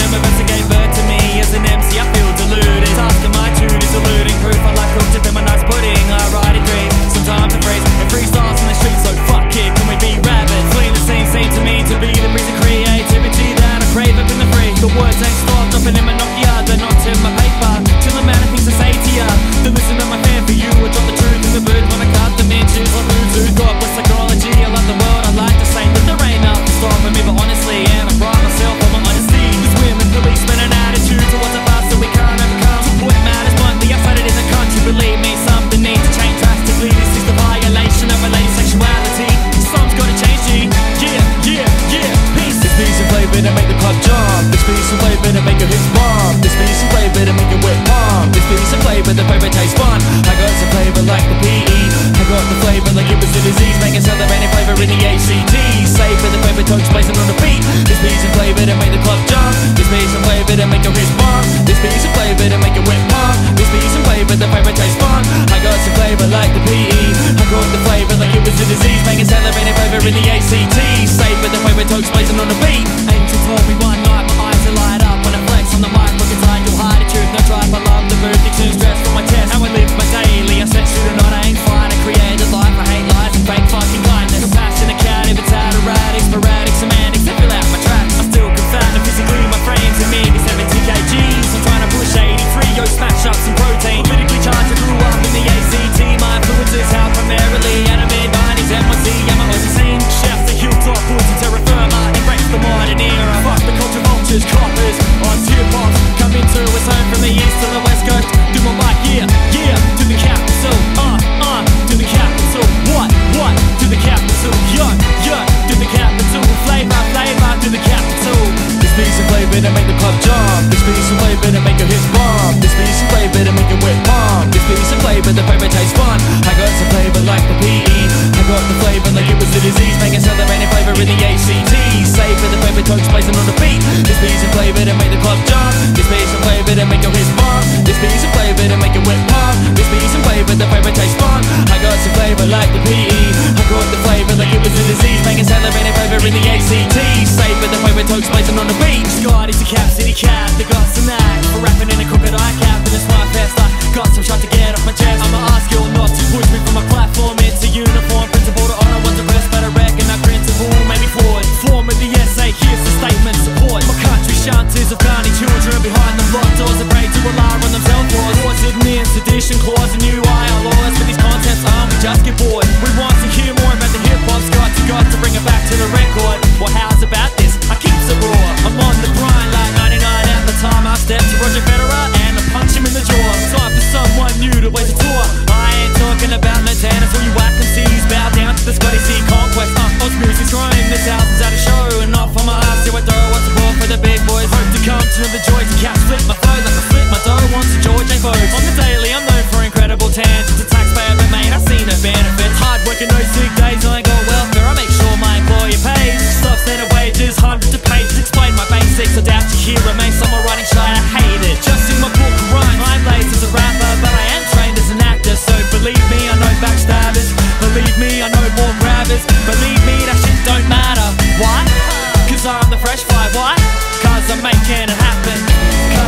cemetery. piece of flavor to make it his bomb This piece of flavor to make it with mom This piece of flavor, the flavor tastes fun I got some flavor like the PE I got the flavor like it was a disease Making celebrating flavor in the ACT Savor the flavor touch placing on the beat. This piece of flavor to make the club jump. This piece of flavor to make it his bomb This piece of flavor to make it with piece and play better make the club jump. This piece and play better make your hips bump. This piece and play better make your whip pump. This piece and play but the flavor tastes fun. I got the flavor like the PE. I got the flavor like it was a disease. flip my foe like I flip my dough once to George A. Foe. On the daily, I'm known for incredible tangents. A taxpayer, but mate, I see no benefits. Hard working, no sick days, I ain't got welfare. I make sure my employer pays. Stop set of wages, hundreds of pages. Explain my basics, adapt to hear here, remain somewhere writing shy. I hate it. Just in my book, rhyme. I'm late as a rapper, but I am trained as an actor. So believe me, I know backstabbers. Believe me, I know more grabbers. Believe me, that shit don't matter. Why? Cause I'm the fresh fly, why? Cause I'm making it happen.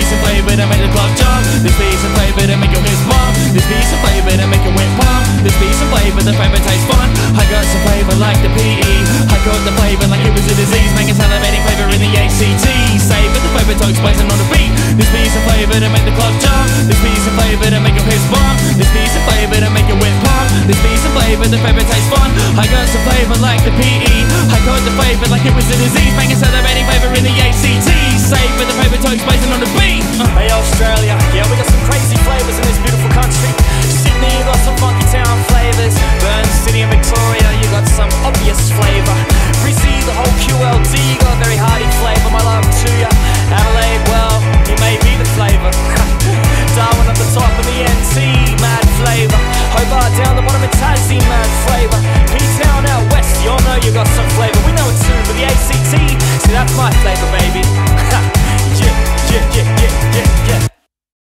piece of flavor to make the clock jump. This piece of flavor to make your hips pump This piece of flavor to make your whip pump This piece of flavor, the flavor tastes fun. I got some flavor like the PE I got the flavor like it was a disease. Making salivating flavor in the ACT Savor the flavor talks explain on the beat. This piece of flavor to make the clock jump. This